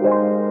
Música